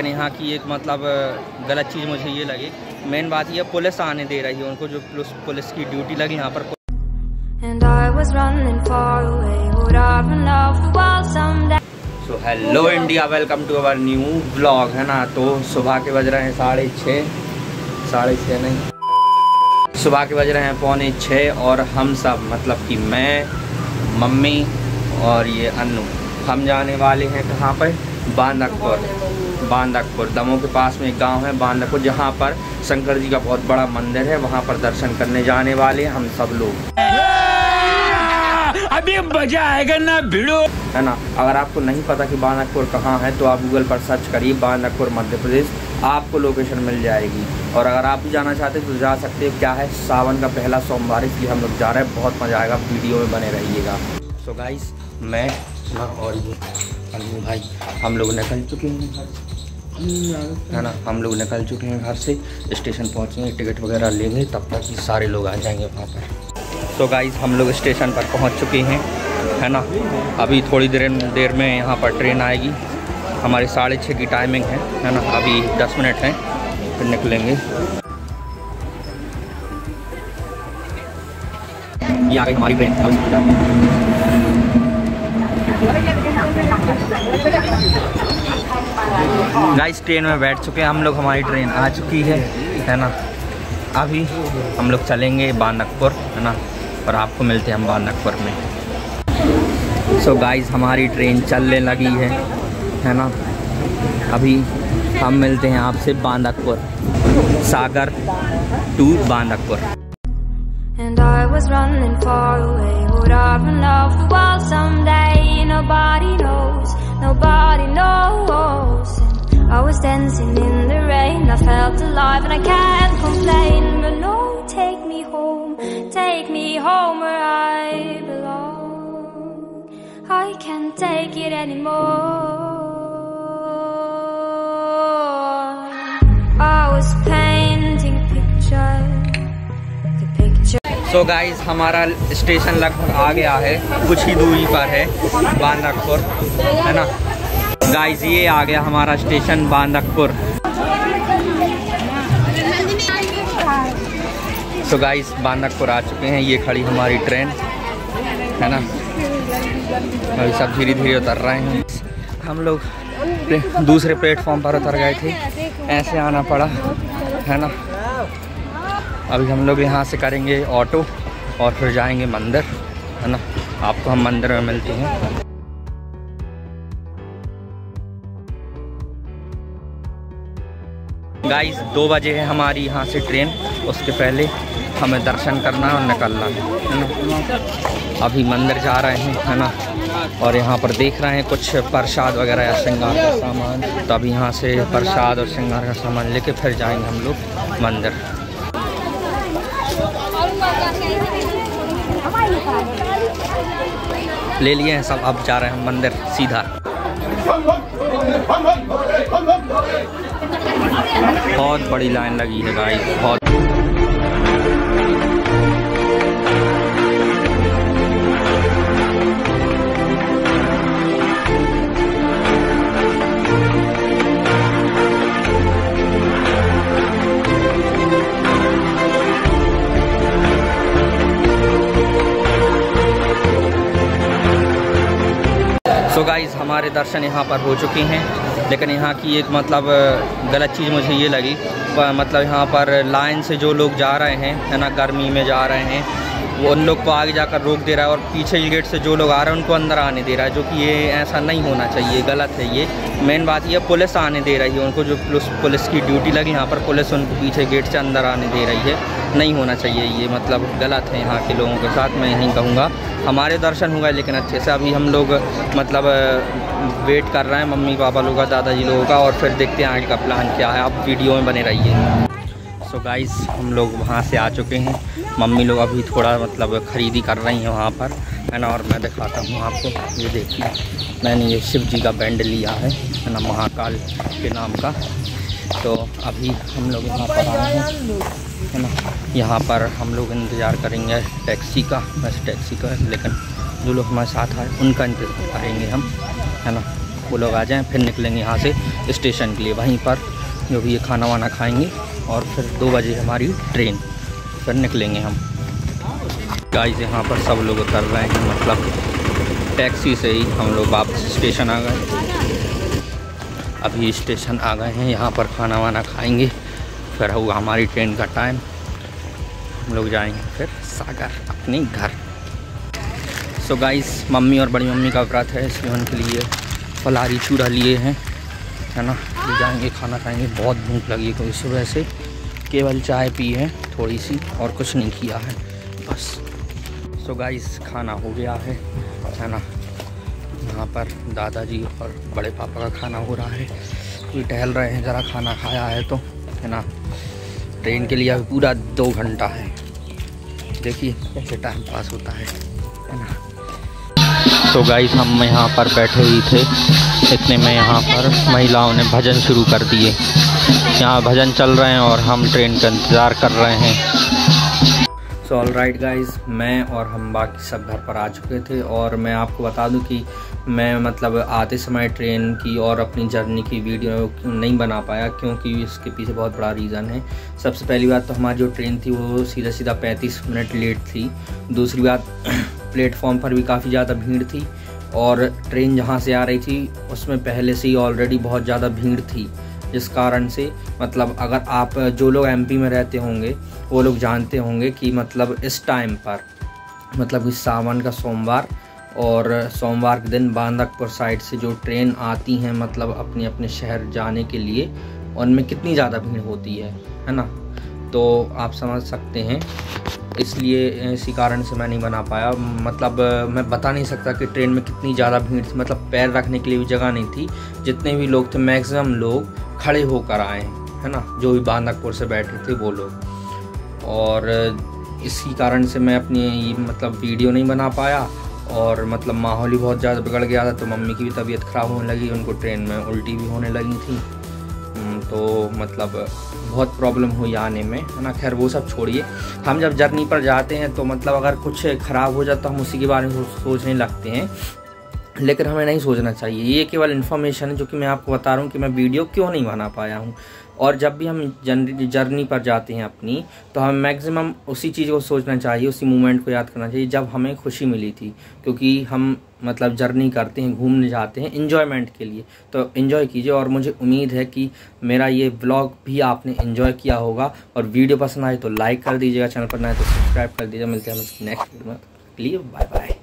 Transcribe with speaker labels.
Speaker 1: लेकिन यहाँ की एक मतलब गलत चीज़ मुझे ये लगी। मेन बात ये पुलिस आने दे रही है उनको जो पुलिस पुलिस की ड्यूटी लगी यहाँ पर? So hello India welcome to our new blog है ना? तो सुबह के बज रहे हैं साढ़े छः। साढ़े छः नहीं। सुबह के बज रहे हैं पौने छः और हम सब मतलब कि मैं मम्मी और ये अन्नू। हम जाने वाले हैं कहाँ पर? बांदकपुर बांदकपुर। दमों के पास में एक गाँव है बांदकपुर जहाँ पर शंकर जी का बहुत बड़ा मंदिर है। वहाँ पर दर्शन करने जाने वाले हम सब लोग।
Speaker 2: अभी मज़ा आएगा ना भिड़ो।
Speaker 1: है ना? अगर आपको नहीं पता कि बांदकपुर कहाँ है तो आप गूगल पर सर्च करिए बांदकपुर मध्य प्रदेश। आपको लोकेशन मिल जाएगी। और अगर आप भी जाना चाहते हैं तो जा सकते हैं। क्या है? सावन का पहला सोमवार इसलिए हम लोग जा रहे हैं। बहुत मज़ा आएगा। वीडियो में बने रहिएगा। सो गाइस मैं और ये अन्नू भाई। हम लोग निकल चुके हैं घर से। है ना? हम लोग निकल चुके हैं घर से, स्टेशन पहुँचेंगे टिकट वगैरह लेंगे तब तक ही सारे लोग आ जाएँगे वहाँ पर। तो गाइस हम लोग स्टेशन पर पहुँच चुके हैं, है ना? अभी थोड़ी देर देर में यहाँ पर ट्रेन आएगी। हमारी साढ़े छः की टाइमिंग है है ना? अभी दस मिनट हैं, फिर निकलेंगे। ये आ गई हमारी ट्रेन गाइस ट्रेन में बैठ चुके हैं। हम लोग, हमारी ट्रेन आ चुकी है है ना? अभी हम लोग चलेंगे बानकपुर, है ना? और आपको मिलते हैं हम बानकपुर में। सो so गाइस हमारी ट्रेन चलने लगी है है ना? अभी हम मिलते हैं आपसे Bandakpur Sagar to Bandakpur
Speaker 3: And I was running far away. Would I run off the wall someday? Nobody knows, nobody knows. And I was dancing in the rain. I felt alive and I can't complain. But no, take me home, take me home where I belong. I can't take it anymore. I was painting a
Speaker 1: so guys हमारा station लगभग आ गया है। कुछ ही दूरी पर है बांदकपुर है ना? गाइस ये आ गया हमारा station Bandakpur so guys Bandakpur आ चुके हैं। ये खड़ी हमारी ट्रेन है ना? अभी सब धीरे धीरे उतर रहे हैं। हम लोग दूसरे प्लेटफॉर्म पर उतर गए थे। ऐसे आना पड़ा, है ना? अभी हम लोग यहाँ से करेंगे ऑटो और फिर जाएँगे मंदिर, है ना? आपको हम मंदिर में मिलते हैं। गाइस दो बजे है हमारी यहाँ से ट्रेन। उसके पहले हमें दर्शन करना है और निकलना है है ना? अभी मंदिर जा रहे हैं, है ना? और यहाँ पर देख रहे हैं कुछ प्रसाद वगैरह या श्रृंगार का सामान। तो अभी यहाँ से प्रसाद और श्रृंगार का सामान लेके फिर जाएँगे हम लोग मंदिर। ले लिए हैं सब, अब जा रहे हैं मंदिर, सीधा। बहुत बड़ी लाइन लगी है गाइस बहुत सो गाइस हमारे दर्शन यहाँ पर हो चुके हैं। लेकिन यहाँ की एक मतलब गलत चीज़ मुझे ये लगी। मतलब यहाँ पर लाइन से जो लोग जा रहे हैं, है ना, गर्मी में जा रहे हैं, वो उन लोग को आगे जाकर रोक दे रहा है और पीछे गेट से जो लोग आ रहे हैं, उनको अंदर आने दे रहा है, जो कि ये ऐसा नहीं होना चाहिए गलत है ये। मेन बात ये, पुलिस आने दे रही है उनको, जो पुलिस की ड्यूटी लगी यहाँ पर, पुलिस उनको पीछे गेट से अंदर आने दे रही है। नहीं होना चाहिए ये मतलब गलत है यहाँ के लोगों के साथ, मैं यहीं कहूँगा। हमारे दर्शन हुए, लेकिन अच्छे से अभी हम लोग मतलब वेट कर रहे हैं मम्मी पापा लोगों का, दादाजी लोगों का, और फिर देखते हैं आगे का प्लान क्या है। आप वीडियो में बने रहिए। सो गाइस हम लोग वहाँ से आ चुके हैं। मम्मी लोग अभी थोड़ा मतलब ख़रीदी कर रही हैं वहाँ पर। है ना और मैं दिखाता हूँ आपको। ये देखिए, मैंने ये शिव जी का बैंड लिया है है ना, महाकाल के नाम का। तो अभी हम लोग यहाँ पर आए हैं, है ना? यहाँ पर हम लोग इंतज़ार करेंगे टैक्सी का, वैसे टैक्सी का लेकिन जो लोग हमारे साथ आए, उनका इंतज़ार करेंगे हम, है ना? वो लोग आ जाएँ, फिर निकलेंगे यहाँ से स्टेशन के लिए, वहीं पर जो भी ये खाना वाना खाएँगे, और फिर दो बजे हमारी ट्रेन, फिर निकलेंगे हम। गाइस यहाँ पर सब लोग उतर रहे हैं मतलब टैक्सी से ही हम लोग वापस स्टेशन आ गए। अभी स्टेशन आ गए हैं, यहाँ पर खाना वाना खाएँगे। फिर होगा हमारी ट्रेन का टाइम हम लोग जाएँगे फिर सागर, अपने घर। सो so गाइस मम्मी और बड़ी मम्मी का व्रत है इसलिए उनके लिए फलारी चूड़ा लिए हैं, है ना? ले जाएँगे, खाना खाएँगे। बहुत भूख लगी कोई सुबह से। केवल चाय पी है थोड़ी सी और कुछ नहीं किया है, बस। सो so गाइस खाना हो गया है है ना? यहाँ पर दादाजी और बड़े पापा का खाना हो रहा है। कोई टहल रहे हैं ज़रा खाना खाया है तो है ना? ट्रेन के लिए अभी पूरा दो घंटा है। देखिए कैसे टाइम पास होता है है ना? तो गाइस हम यहाँ पर बैठे हुए थे। इतने में यहाँ पर महिलाओं ने भजन शुरू कर दिए। यहाँ भजन चल रहे हैं और हम ट्रेन का इंतज़ार कर रहे हैं। सो ऑल राइट गाइज़ मैं और हम बाकी सब घर पर आ चुके थे और मैं आपको बता दूँ कि मैं मतलब आते समय ट्रेन की और अपनी जर्नी की वीडियो नहीं बना पाया क्योंकि इसके पीछे बहुत बड़ा रीज़न है। सबसे पहली बात तो हमारी जो ट्रेन थी वो सीधा सीधा पैंतीस मिनट लेट थी। दूसरी बात, प्लेटफॉर्म पर भी काफ़ी ज़्यादा भीड़ थी और ट्रेन जहाँ से आ रही थी, उसमें पहले से ही ऑलरेडी बहुत ज़्यादा भीड़ थी। जिस कारण से मतलब अगर आप जो लोग एमपी में रहते होंगे, वो लोग जानते होंगे कि मतलब इस टाइम पर मतलब इस सावन का सोमवार और सोमवार के दिन बांदकपुर साइड से जो ट्रेन आती हैं मतलब अपने अपने शहर जाने के लिए, उनमें कितनी ज़्यादा भीड़ होती है है ना? तो आप समझ सकते हैं। इसलिए इसी कारण से मैं नहीं बना पाया। मतलब मैं बता नहीं सकता कि ट्रेन में कितनी ज़्यादा भीड़ थी। मतलब पैर रखने के लिए भी जगह नहीं थी। जितने भी लोग थे, मैक्सिमम लोग खड़े होकर आए, है ना? जो भी बांदकपुर से बैठे थे, वो लोग। और इसी कारण से मैं अपनी मतलब वीडियो नहीं बना पाया। और मतलब माहौल ही बहुत ज़्यादा बिगड़ गया था तो मम्मी की भी तबीयत ख़राब होने लगी उनको ट्रेन में उल्टी भी होने लगी थी। हम्म, तो मतलब बहुत प्रॉब्लम हुई आने में है ना? खैर वो सब छोड़िए। हम जब जर्नी पर जाते हैं तो मतलब अगर कुछ ख़राब हो जाए तो हम उसी के बारे में सोचने लगते हैं। लेकिन हमें नहीं सोचना चाहिए। ये केवल इन्फॉर्मेशन है जो कि मैं आपको बता रहा हूँ कि मैं वीडियो क्यों नहीं बना पाया हूँ। और जब भी हम जर्नी पर जाते हैं अपनी तो हमें मैक्सिमम उसी चीज़ को सोचना चाहिए, उसी मोमेंट को याद करना चाहिए जब हमें खुशी मिली थी। क्योंकि हम मतलब जर्नी करते हैं, घूमने जाते हैं इन्जॉयमेंट के लिए। तो इन्जॉय कीजिए और मुझे उम्मीद है कि मेरा ये ब्लॉग भी आपने इन्जॉय किया होगा। और वीडियो पसंद आए तो लाइक कर दीजिएगा चैनल पर नए तो सब्सक्राइब कर दीजिएगा। मिलते हैं हम नेक्स्ट वीडियो में। Bye bye